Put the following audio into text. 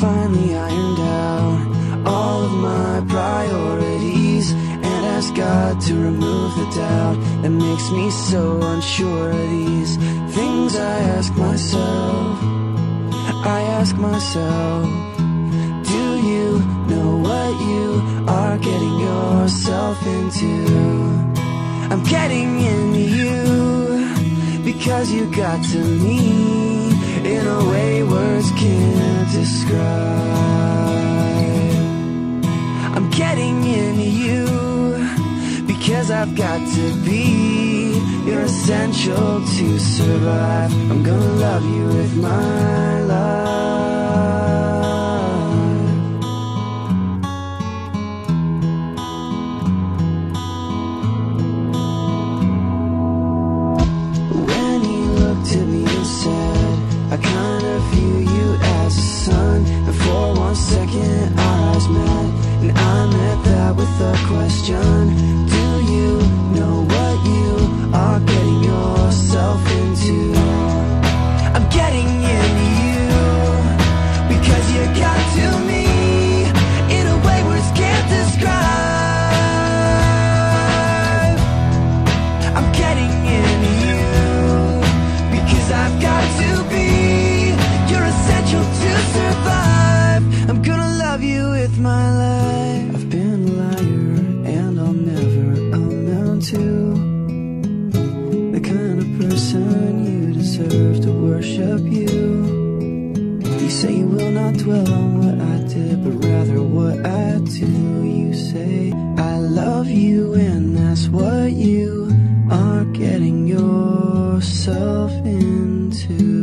finally ironed out all of my priorities and ask God to remove the doubt that makes me so unsure of these things I ask myself. I ask myself, do you know what you are getting yourself into? I'm getting into you because you got to me in a way words can't describe. I'm getting into you because I've got to be. You're essential to survive. I'm gonna love you with my view you as a son. And for one second, our eyes met. And I met that with a question the kind of person you deserve to worship you. You say you will not dwell on what I did, but rather what I do. You say I love you, and that's what you are getting yourself into.